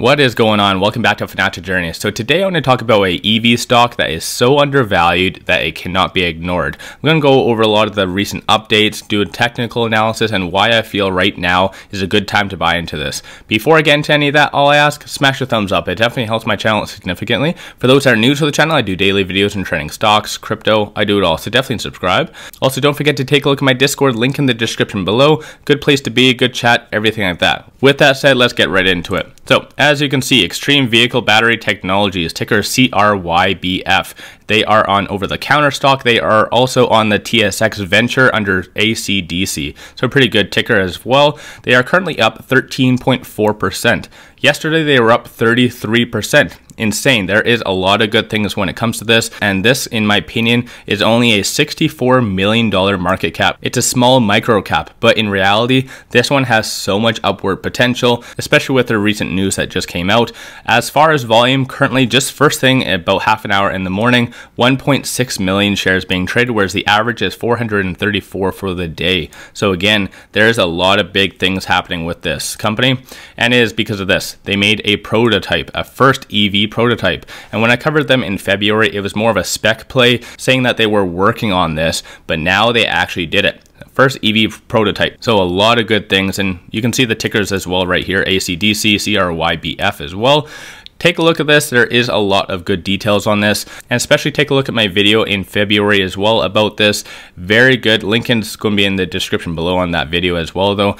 What is going on? Welcome back to Financial Journey. So today I want to talk about a EV stock that is so undervalued that it cannot be ignored. I'm going to go over a lot of the recent updates, do a technical analysis, and why I feel right now is a good time to buy into this. Before I get into any of that, all I ask, smash a thumbs up. It definitely helps my channel significantly. For those that are new to the channel, I do daily videos on trending stocks, crypto, I do it all. So definitely subscribe. Also, don't forget to take a look at my Discord, link in the description below. Good place to be, good chat, everything like that. With that said, let's get right into it. So, as you can see, Extreme Vehicle Battery Technologies, ticker CRYBF. They are on over the counter stock. They are also on the TSX Venture under ACDC. So, a pretty good ticker as well. They are currently up 13.4%. Yesterday, they were up 33% insane. There is a lot of good things when it comes to this, and this, in my opinion, is only a $64 million market cap. It's a small micro cap, but in reality, this one has so much upward potential, especially with the recent news that just came out. As far as volume, currently just first thing about half an hour in the morning, 1.6 million shares being traded, whereas the average is 434 for the day. So again, there's a lot of big things happening with this company, and it is because of this. They made a prototype, a first EV prototype. And when I covered them in February, it was more of a spec play saying that they were working on this, but now they actually did it first EV prototype. So a lot of good things, and you can see the tickers as well right here, ACDC, CRYBF as well take a look at this. There is a lot of good details on this, and especially take a look at my video in February as well about this. Very good. Link is going to be in the description below on that video as well, though.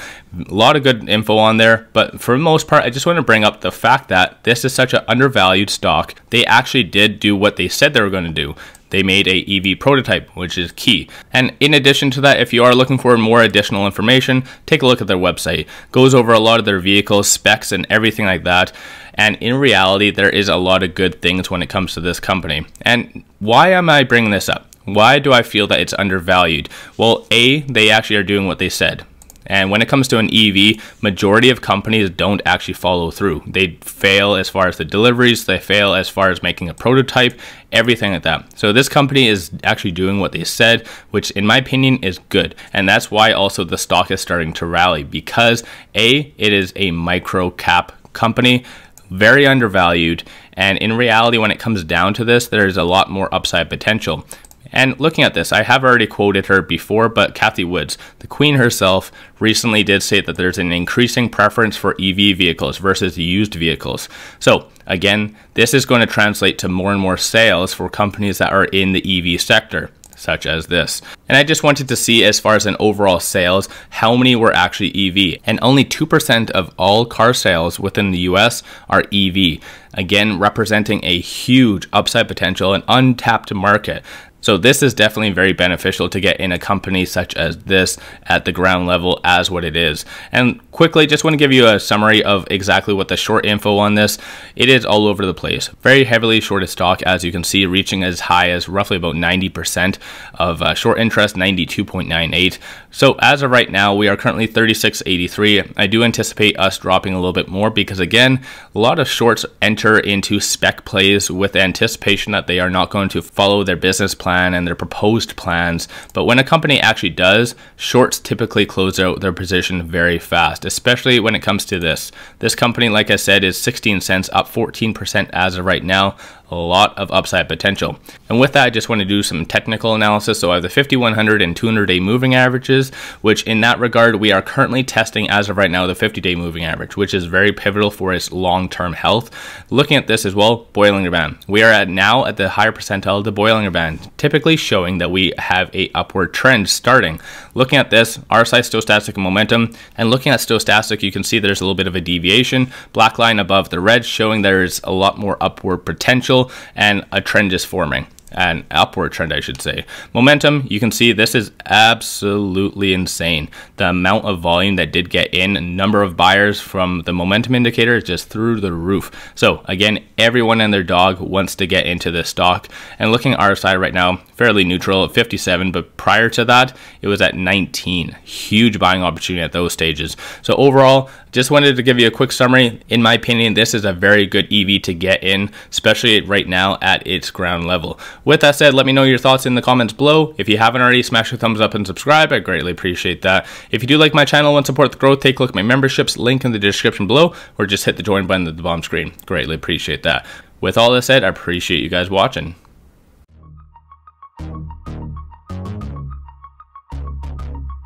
A lot of good info on there, but for the most part, I just want to bring up the fact that this is such an undervalued stock. They actually did do what they said they were going to do they made a EV prototype, which is key. And in addition to that, if you are looking for more additional information, take a look at their website. Goes over a lot of their vehicles, specs, and everything like that. And in reality, there is a lot of good things when it comes to this company. And why am I bringing this up? Why do I feel that it's undervalued? Well, A, they actually are doing what they said. And when it comes to an EV, majority of companies don't actually follow through. They fail as far as the deliveries, they fail as far as making a prototype, everything like that. So this company is actually doing what they said, which in my opinion is good. And that's why also the stock is starting to rally because A, it is a micro cap company very undervalued. And in reality, when it comes down to this, there's a lot more upside potential. And looking at this, I have already quoted her before, but Kathy Woods, the queen herself, recently did say that there's an increasing preference for EV vehicles versus used vehicles. So, again, this is going to translate to more and more sales for companies that are in the EV sector such as this. And I just wanted to see as far as an overall sales, how many were actually EV. And only 2% of all car sales within the US are EV. Again, representing a huge upside potential and untapped market. So this is definitely very beneficial to get in a company such as this at the ground level as what it is. And quickly, just want to give you a summary of exactly what the short info on this. It is all over the place. Very heavily shorted stock, as you can see, reaching as high as roughly about 90% of uh, short interest, 92.98. So as of right now, we are currently 36.83. I do anticipate us dropping a little bit more because again, a lot of shorts enter into spec plays with anticipation that they are not going to follow their business plan plan and their proposed plans. But when a company actually does, shorts typically close out their position very fast, especially when it comes to this. This company, like I said, is 16 cents, up 14% as of right now a lot of upside potential. And with that, I just want to do some technical analysis. So I have the 5100 and 200 day moving averages, which in that regard, we are currently testing as of right now the 50 day moving average, which is very pivotal for its long term health. Looking at this as well, Bollinger Band. We are at now at the higher percentile of the Bollinger Band, typically showing that we have a upward trend starting. Looking at this, RSI stochastic momentum, and looking at stochastic, you can see there's a little bit of a deviation. Black line above the red showing there's a lot more upward potential and a trend is forming an upward trend, I should say. Momentum, you can see this is absolutely insane. The amount of volume that did get in, number of buyers from the momentum indicator is just through the roof. So again, everyone and their dog wants to get into this stock. And looking at RSI right now, fairly neutral at 57, but prior to that, it was at 19. Huge buying opportunity at those stages. So overall, just wanted to give you a quick summary. In my opinion, this is a very good EV to get in, especially right now at its ground level. With that said, let me know your thoughts in the comments below. If you haven't already, smash a thumbs up and subscribe. I greatly appreciate that. If you do like my channel and support the growth, take a look at my memberships, link in the description below, or just hit the join button at the bottom screen. Greatly appreciate that. With all this said, I appreciate you guys watching.